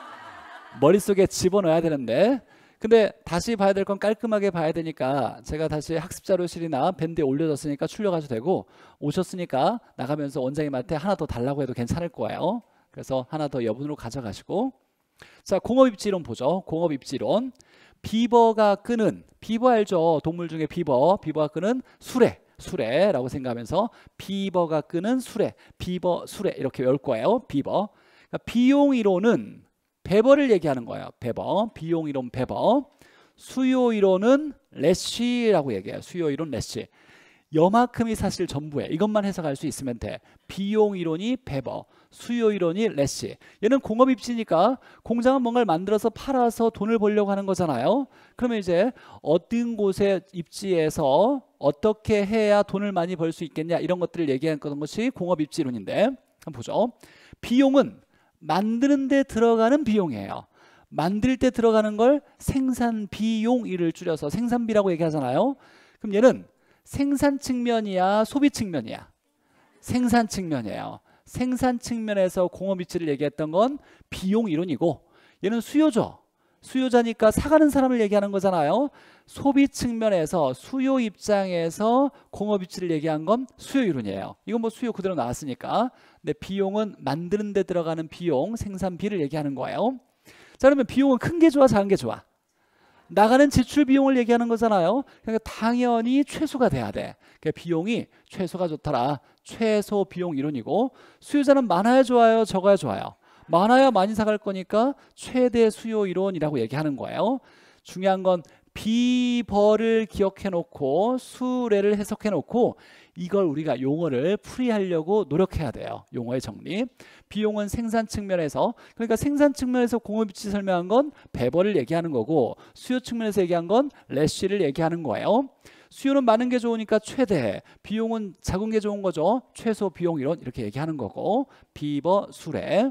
머릿속에 집어넣어야 되는데 근데 다시 봐야 될 건 깔끔하게 봐야 되니까 제가 다시 학습자료실이나 밴드에 올려졌으니까 출력하셔도 되고 오셨으니까 나가면서 원장님한테 하나 더 달라고 해도 괜찮을 거예요. 그래서 하나 더 여분으로 가져가시고 자 공업 입지론 보죠. 공업 입지론 비버가 끄는 비버 알죠? 동물 중에 비버 비버가 끄는 수레 수레라고 생각하면서 비버가 끄는 수레 비버 수레 이렇게 외울 거예요. 비버 그러니까 비용 이론은 베버를 얘기하는 거예요. 베버. 비용 이론 베버. 수요 이론은 뢰시라고 얘기해요. 수요 이론 뢰시. 요만큼이 사실 전부에 이것만 해석할 수 있으면 돼. 비용 이론이 배버, 수요 이론이 레시. 얘는 공업 입지니까 공장은 뭔가를 만들어서 팔아서 돈을 벌려고 하는 거잖아요. 그러면 이제 어떤 곳에 입지에서 어떻게 해야 돈을 많이 벌 수 있겠냐 이런 것들을 얘기한 것이 공업 입지론인데 한번 보죠. 비용은 만드는 데 들어가는 비용이에요. 만들 때 들어가는 걸 생산 비용 일을 줄여서 생산비라고 얘기하잖아요. 그럼 얘는 생산 측면이야, 소비 측면이야. 생산 측면이에요. 생산 측면에서 공업 위치를 얘기했던 건 비용 이론이고 얘는 수요죠. 수요자니까 사가는 사람을 얘기하는 거잖아요. 소비 측면에서 수요 입장에서 공업 위치를 얘기한 건 수요 이론이에요. 이건 뭐 수요 그대로 나왔으니까. 근데 비용은 만드는 데 들어가는 비용, 생산비를 얘기하는 거예요. 자 그러면 비용은 큰 게 좋아, 작은 게 좋아? 나가는 지출 비용을 얘기하는 거잖아요. 그러니까 당연히 최소가 돼야 돼. 그러니까 비용이 최소가 좋더라. 최소 비용 이론이고 수요자는 많아야 좋아요, 적어야 좋아요. 많아야 많이 사갈 거니까 최대 수요 이론이라고 얘기하는 거예요. 중요한 건 비벌을 기억해 놓고 수례를 해석해 놓고 이걸 우리가 용어를 풀이하려고 노력해야 돼요. 용어의 정리. 비용은 생산 측면에서 그러니까 생산 측면에서 공업 위치 설명한 건 배벌을 얘기하는 거고 수요 측면에서 얘기한 건 레시를 얘기하는 거예요. 수요는 많은 게 좋으니까 최대, 비용은 작은 게 좋은 거죠. 최소 비용 이론 이렇게 얘기하는 거고 비버 수레.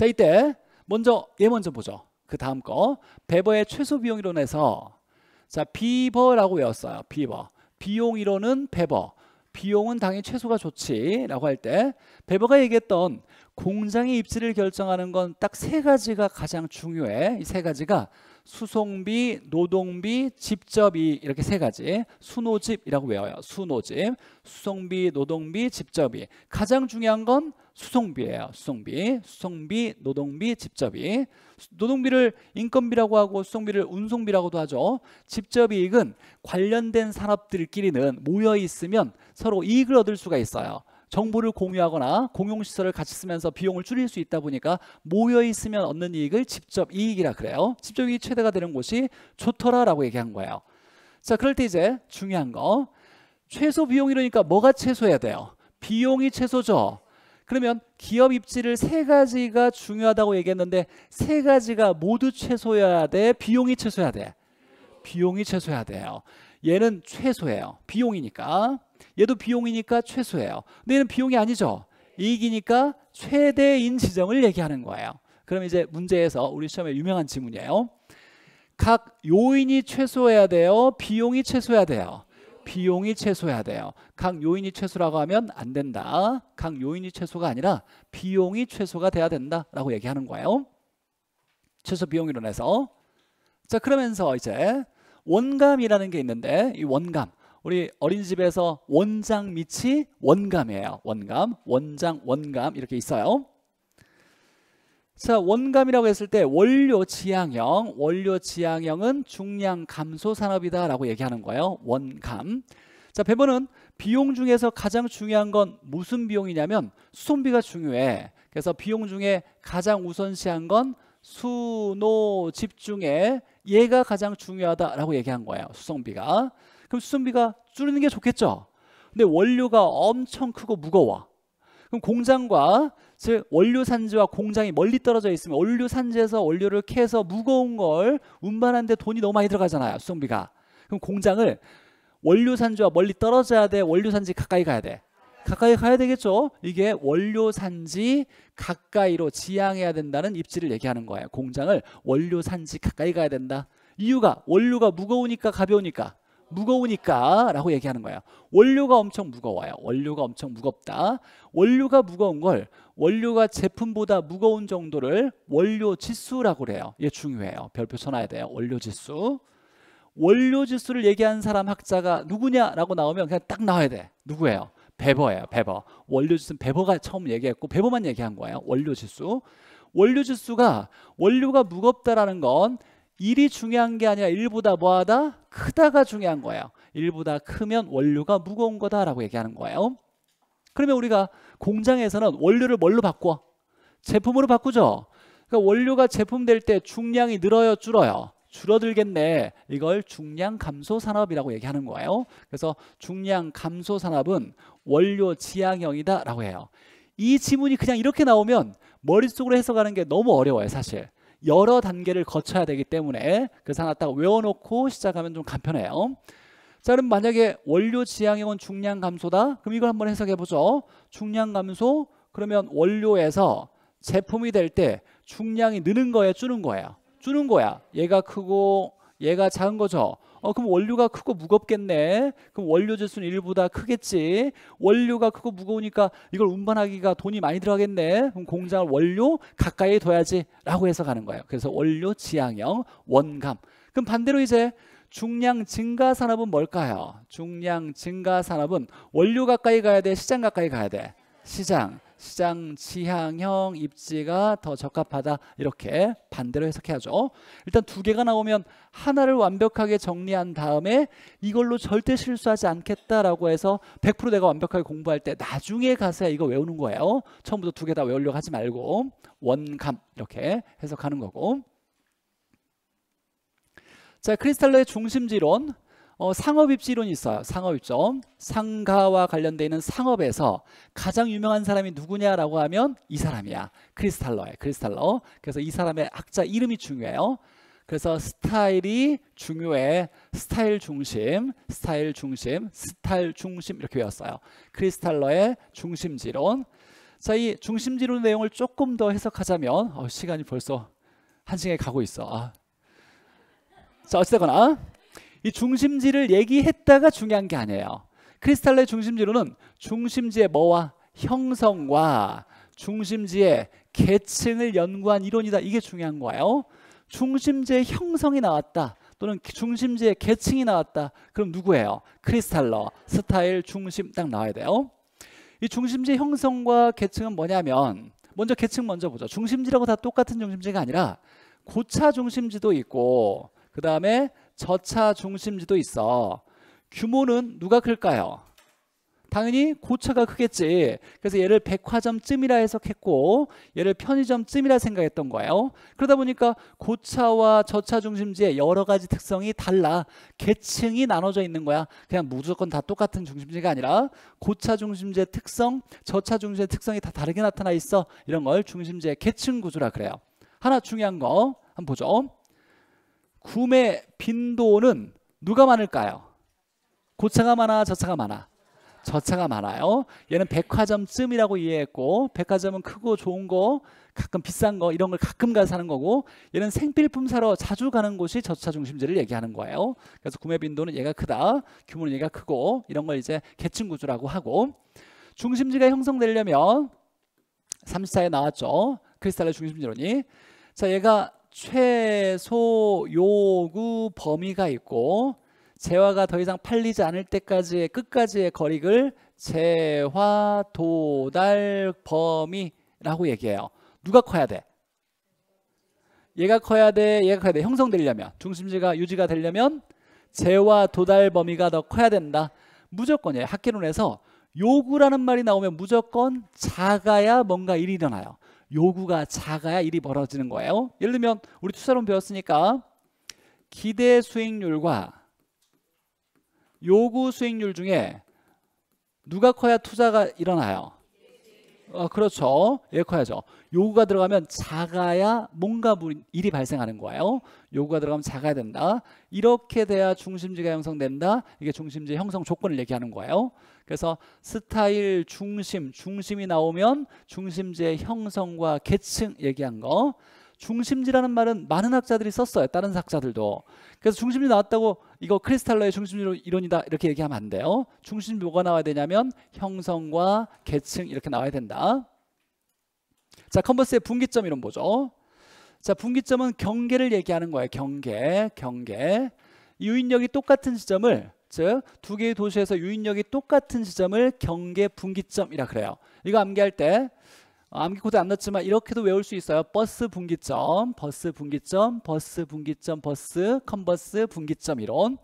자 이때 먼저 얘 먼저 보죠. 그 다음 거 베버의 최소 비용 이론에서 자 비버라고 외웠어요. 비버. 비용 이론은 베버. 비용은 당연히 최소가 좋지라고 할때 베버가 얘기했던 공장의 입지를 결정하는 건 딱 세 가지가 가장 중요해. 이 세 가지가 수송비, 노동비, 집접이 이렇게 세 가지 수노집이라고 외워요. 수노집, 수송비, 노동비, 집접이 가장 중요한 건 수송비예요. 수송비, 수송비, 노동비, 집접이 노동비를 인건비라고 하고 수송비를 운송비라고도 하죠. 집접이익은 관련된 산업들끼리는 모여 있으면 서로 이익을 얻을 수가 있어요. 정보를 공유하거나 공용시설을 같이 쓰면서 비용을 줄일 수 있다 보니까 모여 있으면 얻는 이익을 직접 이익이라 그래요. 직접 이익 최대가 되는 곳이 좋더라라고 얘기한 거예요. 자, 그럴 때 이제 중요한 거 최소 비용이러니까 뭐가 최소해야 돼요? 비용이 최소죠. 그러면 기업 입지를 세 가지가 중요하다고 얘기했는데 세 가지가 모두 최소여야 돼. 비용이 최소해야 돼. 비용이 최소해야 돼요. 얘는 최소예요. 비용이니까. 얘도 비용이니까 최소예요. 근데 얘는 비용이 아니죠. 이익이니까 최대인 지정을 얘기하는 거예요. 그럼 이제 문제에서 우리 시험에 유명한 지문이에요. 각 요인이 최소해야 돼요. 비용이 최소해야 돼요. 비용이 최소해야 돼요. 각 요인이 최소라고 하면 안 된다. 각 요인이 최소가 아니라 비용이 최소가 돼야 된다라고 얘기하는 거예요. 최소 비용 이론에서 자 그러면서 이제 원감이라는 게 있는데 이 원감 우리 어린이집에서 원장 밑이 원감이에요. 원감, 원장, 원감 이렇게 있어요. 자, 원감이라고 했을 때 원료 지향형, 원료 지향형은 중량 감소 산업이다 라고 얘기하는 거예요. 원감. 자, 배번은 비용 중에서 가장 중요한 건 무슨 비용이냐면 수송비가 중요해. 그래서 비용 중에 가장 우선시한 건 수노 집중에 얘가 가장 중요하다 라고 얘기한 거예요. 수송비가. 그럼 수송비가 줄이는 게 좋겠죠. 근데 원료가 엄청 크고 무거워. 그럼 공장과 즉 원료 산지와 공장이 멀리 떨어져 있으면 원료 산지에서 원료를 캐서 무거운 걸 운반하는데 돈이 너무 많이 들어가잖아요. 수송비가. 그럼 공장을 원료 산지와 멀리 떨어져야 돼. 원료 산지 가까이 가야 돼. 가까이 가야 되겠죠. 이게 원료 산지 가까이로 지향해야 된다는 입지를 얘기하는 거예요. 공장을 원료 산지 가까이 가야 된다. 이유가 원료가 무거우니까 가벼우니까 무거우니까 라고 얘기하는 거예요. 원료가 엄청 무거워요. 원료가 엄청 무겁다. 원료가 무거운 걸 원료가 제품보다 무거운 정도를 원료 지수라고 그래요. 이게 중요해요. 별표 쳐놔야 돼요. 원료 지수. 원료 지수를 얘기한 사람 학자가 누구냐라고 나오면 그냥 딱 나와야 돼. 누구예요? 베버예요. 베버. 원료 지수는 베버가 처음 얘기했고 베버만 얘기한 거예요. 원료 지수. 원료 지수가 원료가 무겁다라는 건 일이 중요한 게 아니라 일보다 뭐하다? 크다가 중요한 거예요. 일보다 크면 원료가 무거운 거다라고 얘기하는 거예요. 그러면 우리가 공장에서는 원료를 뭘로 바꿔? 제품으로 바꾸죠. 그러니까 원료가 제품 될 때 중량이 늘어요, 줄어요? 줄어들겠네. 이걸 중량 감소 산업이라고 얘기하는 거예요. 그래서 중량 감소 산업은 원료 지향형이다라고 해요. 이 지문이 그냥 이렇게 나오면 머릿속으로 해석하는 게 너무 어려워요, 사실. 여러 단계를 거쳐야 되기 때문에 그래서 하나 딱 외워놓고 시작하면 좀 간편해요. 자 그럼 만약에 원료 지향형은 중량 감소다. 그럼 이걸 한번 해석해 보죠. 중량 감소 그러면 원료에서 제품이 될 때 중량이 느는 거예요, 줄는 거예요? 줄는 거야. 얘가 크고 얘가 작은 거죠. 어 그럼 원료가 크고 무겁겠네. 그럼 원료 지수는 1보다 크겠지. 원료가 크고 무거우니까 이걸 운반하기가 돈이 많이 들어가겠네. 그럼 공장을 원료 가까이 둬야지 라고 해석하는 거예요. 그래서 원료 지향형 원감. 그럼 반대로 이제 중량 증가 산업은 뭘까요? 중량 증가 산업은 원료 가까이 가야 돼, 시장 가까이 가야 돼. 시장. 시장 지향형 입지가 더 적합하다. 이렇게 반대로 해석해야죠. 일단 두 개가 나오면 하나를 완벽하게 정리한 다음에 이걸로 절대 실수하지 않겠다라고 해서 100% 내가 완벽하게 공부할 때 나중에 가서야 이거 외우는 거예요. 처음부터 두 개 다 외우려고 하지 말고. 원감. 이렇게 해석하는 거고. 자 크리스탈로의 중심지론 어, 상업입지론이 있어요. 상업입점. 상가와 관련되어 있는 상업에서 가장 유명한 사람이 누구냐라고 하면 이 사람이야. 크리스탈러예 크리스탈러. 그래서 이 사람의 학자 이름이 중요해요. 그래서 스타일이 중요해. 스타일 중심, 스타일 중심, 스타일 중심 이렇게 외웠어요. 크리스탈러의 중심지론. 자, 이 중심지론 내용을 조금 더 해석하자면 어, 시간이 벌써 한 시간에 가고 있어. 아. 자, 어찌되거나 이 중심지를 얘기했다가 중요한 게 아니에요. 크리스탈의 중심지로는 중심지의 뭐와 형성과 중심지의 계층을 연구한 이론이다. 이게 중요한 거예요. 중심지의 형성이 나왔다. 또는 중심지의 계층이 나왔다. 그럼 누구예요? 크리스탈러, 스타일, 중심 딱 나와야 돼요. 이 중심지 형성과 계층은 뭐냐면 먼저 계층 먼저 보죠. 중심지라고 다 똑같은 중심지가 아니라 고차 중심지도 있고 그 다음에 저차 중심지도 있어. 규모는 누가 클까요? 당연히 고차가 크겠지. 그래서 얘를 백화점쯤이라 해석했고 얘를 편의점쯤이라 생각했던 거예요. 그러다 보니까 고차와 저차 중심지의 여러 가지 특성이 달라. 계층이 나눠져 있는 거야. 그냥 무조건 다 똑같은 중심지가 아니라 고차 중심지의 특성, 저차 중심지의 특성이 다 다르게 나타나 있어. 이런 걸 중심지의 계층 구조라 그래요. 하나 중요한 거 한번 보죠. 구매 빈도는 누가 많을까요? 고차가 많아 저차가 많아? 저차가 많아요. 얘는 백화점쯤이라고 이해했고 백화점은 크고 좋은 거 가끔 비싼 거 이런 걸 가끔 가서 사는 거고 얘는 생필품 사러 자주 가는 곳이 저차 중심지를 얘기하는 거예요. 그래서 구매 빈도는 얘가 크다 규모는 얘가 크고 이런 걸 이제 계층 구조라고 하고 중심지가 형성되려면 34에 나왔죠. 크리스탈의 중심지론이 자 얘가 최소 요구 범위가 있고 재화가 더 이상 팔리지 않을 때까지의 끝까지의 거리를 재화 도달 범위라고 얘기해요. 누가 커야 돼? 얘가 커야 돼, 얘가 커야 돼. 형성되려면 중심지가 유지가 되려면 재화 도달 범위가 더 커야 된다. 무조건이에요. 학계론에서 요구라는 말이 나오면 무조건 작아야 뭔가 일이 일어나요. 요구가 작아야 일이 벌어지는 거예요. 예를 들면 우리 투자론 배웠으니까 기대 수익률과 요구 수익률 중에 누가 커야 투자가 일어나요? 어, 그렇죠. 예, 커야죠. 요구가 들어가면 작아야 뭔가 일이 발생하는 거예요. 요구가 들어가면 작아야 된다. 이렇게 돼야 중심지가 형성된다. 이게 중심지 형성 조건을 얘기하는 거예요. 그래서 스타일 중심, 중심이 나오면 중심지의 형성과 계층 얘기한 거. 중심지라는 말은 많은 학자들이 썼어요. 다른 학자들도. 그래서 중심지 나왔다고 이거 크리스탈러의 중심지 이론이다 이렇게 얘기하면 안 돼요. 중심지 뭐가 나와야 되냐면 형성과 계층 이렇게 나와야 된다. 자, 컨버스의 분기점 이론 보죠. 자, 분기점은 경계를 얘기하는 거예요. 경계, 경계. 유인력이 똑같은 지점을 즉 두 개의 도시에서 유인력이 똑같은 지점을 경계 분기점이라 그래요. 이거 암기할 때 암기 코드 안 넣었지만 이렇게도 외울 수 있어요. 버스 분기점, 버스 분기점, 버스 분기점, 버스 컨버스 분기점 이론.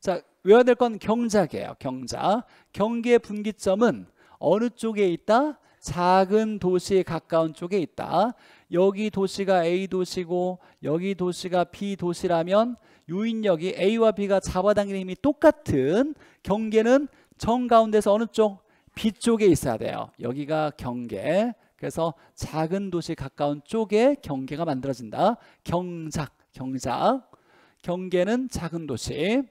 자, 외워야 될 건 경작이에요. 경작. 경계 분기점은 어느 쪽에 있다? 작은 도시에 가까운 쪽에 있다. 여기 도시가 A 도시고 여기 도시가 B 도시라면 유인력이 A와 B가 잡아당기는 힘이 똑같은 경계는 정 가운데서 어느 쪽? B 쪽에 있어야 돼요. 여기가 경계. 그래서 작은 도시 가까운 쪽에 경계가 만들어진다. 경작, 경작. 경계는 작은 도시.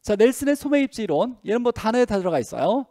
자, 넬슨의 소매입지 이론. 얘는 뭐 단어에 다 들어가 있어요.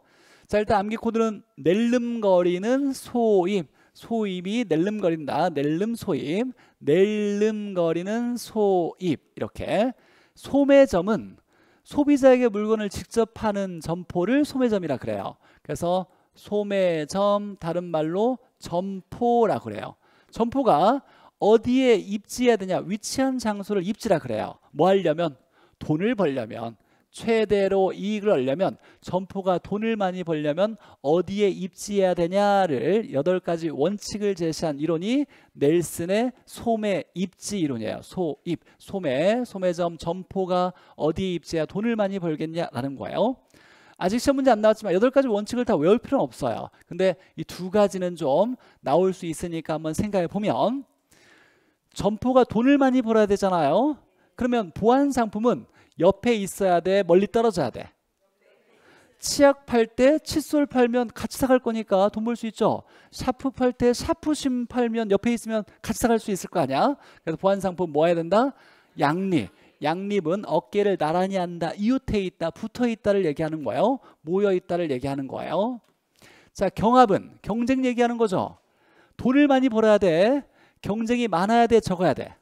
자 일단 암기 코드는 낼름거리는 소임 소임이 낼름거린다. 낼름 소임 낼름거리는 소입. 이렇게. 소매점은 소비자에게 물건을 직접 파는 점포를 소매점이라 그래요. 그래서 소매점 다른 말로 점포라 그래요. 점포가 어디에 입지해야 되냐? 위치한 장소를 입지라 그래요. 뭐 하려면? 돈을 벌려면 최대로 이익을 얻려면 점포가 돈을 많이 벌려면 어디에 입지해야 되냐를 여덟 가지 원칙을 제시한 이론이 넬슨의 소매 입지 이론이에요. 소입, 소매, 소매점 점포가 어디에 입지해야 돈을 많이 벌겠냐라는 거예요. 아직 시험 문제 안 나왔지만 여덟 가지 원칙을 다 외울 필요는 없어요. 근데 이 두 가지는 좀 나올 수 있으니까 한번 생각해 보면 점포가 돈을 많이 벌어야 되잖아요. 그러면 보완 상품은 옆에 있어야 돼? 멀리 떨어져야 돼? 치약 팔 때 칫솔 팔면 같이 사갈 거니까 돈 벌 수 있죠. 샤프 팔 때 샤프심 팔면 옆에 있으면 같이 사갈 수 있을 거 아니야. 그래서 보완 상품 뭐 해야 된다? 양립. 양립은 어깨를 나란히 한다, 이웃해 있다, 붙어 있다를 얘기하는 거예요. 모여 있다를 얘기하는 거예요. 자, 경합은 경쟁 얘기하는 거죠. 돈을 많이 벌어야 돼. 경쟁이 많아야 돼, 적어야 돼.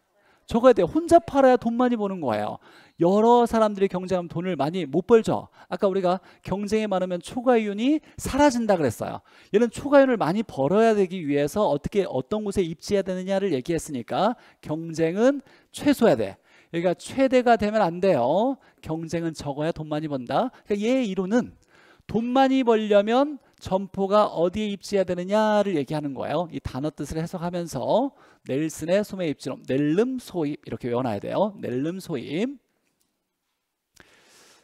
적어야 돼. 혼자 팔아야 돈 많이 버는 거예요. 여러 사람들이 경쟁하면 돈을 많이 못 벌죠. 아까 우리가 경쟁이 많으면 초과이윤이 사라진다 그랬어요. 얘는 초과이윤을 많이 벌어야 되기 위해서 어떻게 어떤 곳에 입지해야 되느냐를 얘기했으니까 경쟁은 최소해야 돼. 여기가 최대가 되면 안 돼요. 경쟁은 적어야 돈 많이 번다. 그러니까 얘 이론은 돈 많이 벌려면 점포가 어디에 입지해야 되느냐를 얘기하는 거예요. 이 단어 뜻을 해석하면서 넬슨의 소매 입지론 넬름 소입 이렇게 외워놔야 돼요. 넬름 소입.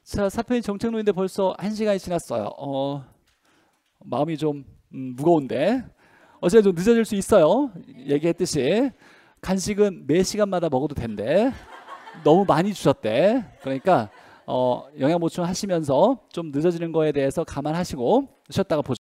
자, 사편이 정책로인데 벌써 한 시간이 지났어요. 어, 마음이 좀 음, 무거운데 어제 좀 늦어질 수 있어요. 얘기했듯이 간식은 매 시간마다 먹어도 된대. 너무 많이 주셨대. 그러니까 어, 영양 보충 하시면서 좀 늦어지는 거에 대해서 감안하시고 쉬었다가 보죠.